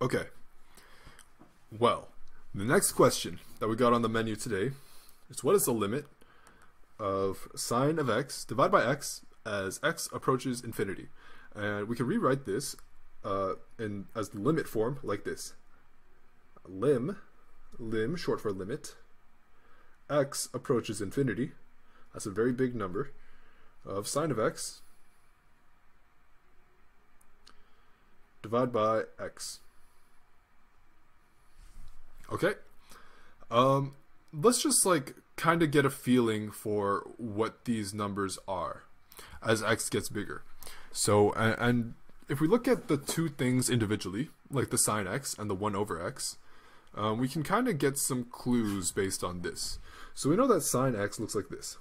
Okay. Well, the next question that we got on the menu today is what is the limit of sine of x divided by x as x approaches infinity? And we can rewrite this uh, in as the limit form like this. Lim, lim short for limit, x approaches infinity. That's a very big number of sine of x divided by x. Okay. Um, let's just like kind of get a feeling for what these numbers are as x gets bigger. So, and, and if we look at the two things individually, like the sine x and the 1 over x, um, we can kind of get some clues based on this. So we know that sine x looks like this.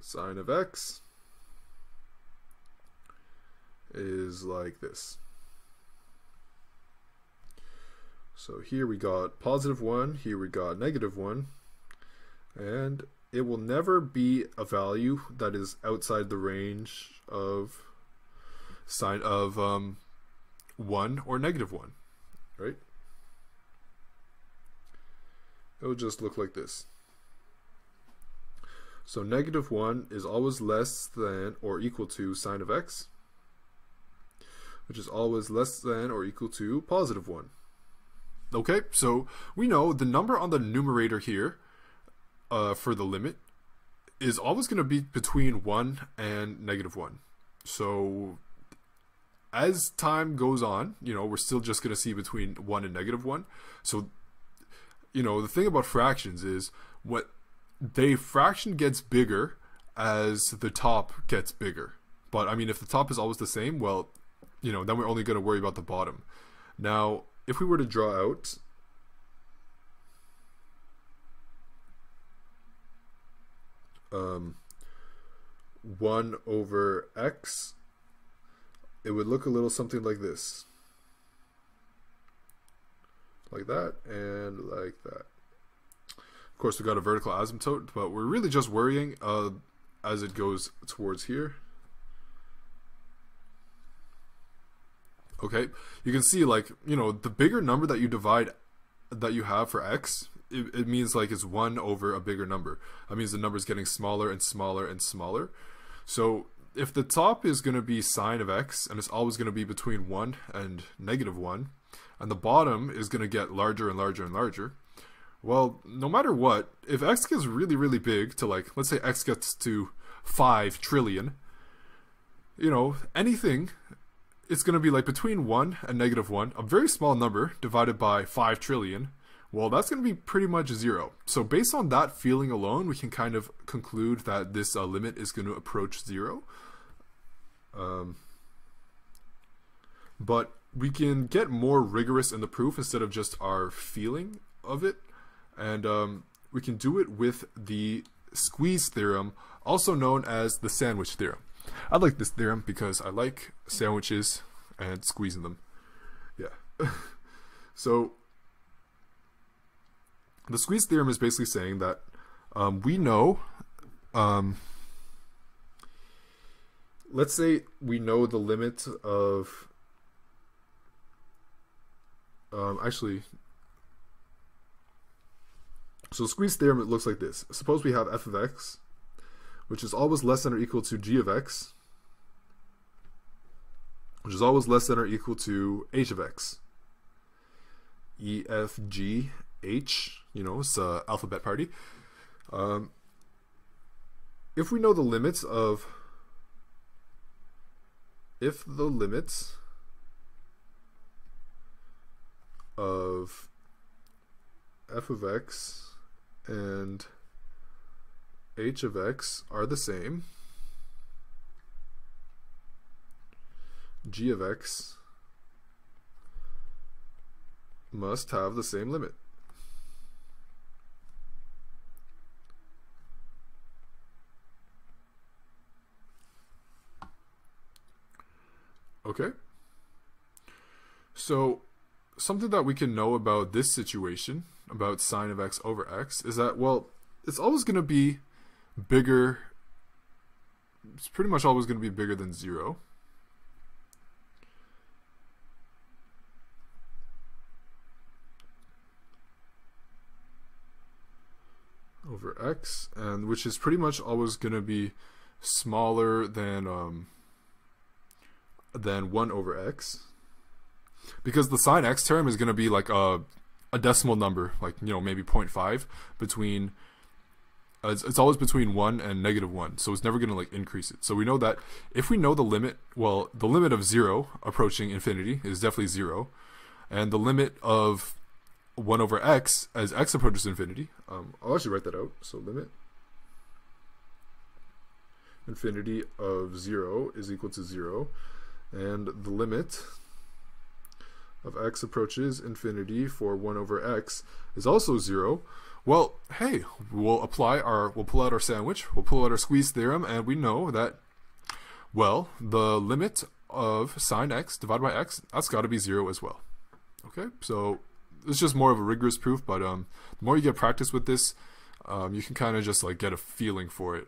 Sine of x is like this. So here we got positive 1, here we got negative 1, and it will never be a value that is outside the range of sine of um, 1 or negative 1, right? It will just look like this. So negative 1 is always less than or equal to sine of x, which is always less than or equal to positive 1. Okay, so we know the number on the numerator here uh, for the limit is always going to be between 1 and negative 1. So as time goes on, you know, we're still just going to see between 1 and negative 1. So, you know, the thing about fractions is what the fraction gets bigger as the top gets bigger. But I mean, if the top is always the same, well, you know, then we're only going to worry about the bottom. Now, if we were to draw out um, 1 over x, it would look a little something like this. Like that and like that. Of course, we've got a vertical asymptote, but we're really just worrying uh, as it goes towards here. Okay? You can see like you know the bigger number that you divide that you have for x it, it means like it's 1 over a bigger number. That means the number is getting smaller and smaller and smaller. So if the top is going to be sine of x and it's always going to be between 1 and negative 1 and the bottom is going to get larger and larger and larger well no matter what if x gets really really big to like let's say x gets to 5 trillion you know anything it's going to be like between 1 and negative 1, a very small number divided by 5 trillion. Well, that's going to be pretty much 0. So based on that feeling alone, we can kind of conclude that this uh, limit is going to approach 0. Um, but we can get more rigorous in the proof instead of just our feeling of it. And um, we can do it with the squeeze theorem, also known as the sandwich theorem. I like this theorem because I like sandwiches and squeezing them. Yeah. so the squeeze theorem is basically saying that um, we know um, let's say we know the limit of um, actually so squeeze theorem it looks like this suppose we have f of x which is always less than or equal to g of x, which is always less than or equal to h of x. E, F, G, H, you know, it's a alphabet party. Um, if we know the limits of, if the limits of f of x and h of x are the same, g of x must have the same limit. Okay? So, something that we can know about this situation, about sine of x over x, is that, well, it's always going to be bigger, it's pretty much always going to be bigger than 0. over x, and which is pretty much always going to be smaller than um, than 1 over x. Because the sine x term is going to be like a, a decimal number, like, you know, maybe 0.5 between it's, it's always between 1 and negative 1. So it's never going to like increase it. So we know that if we know the limit, well, the limit of 0 approaching infinity is definitely 0. And the limit of 1 over x as x approaches infinity. Um, I'll actually write that out. So limit infinity of 0 is equal to 0. And the limit of x approaches infinity for 1 over x is also 0. Well, hey, we'll apply our, we'll pull out our sandwich, we'll pull out our squeeze theorem, and we know that, well, the limit of sine x divided by x, that's got to be 0 as well. Okay, so it's just more of a rigorous proof, but um, the more you get practice with this, um, you can kind of just like get a feeling for it.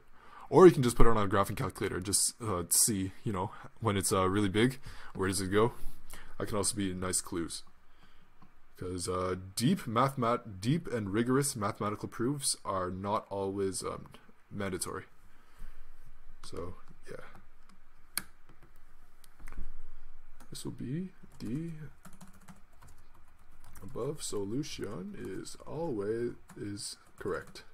Or you can just put it on a graphing calculator, just uh, see, you know, when it's uh, really big, where does it go? That can also be nice clues. Because uh, deep mathemat deep and rigorous mathematical proofs are not always um, mandatory. So, yeah. This will be the above solution is always is correct.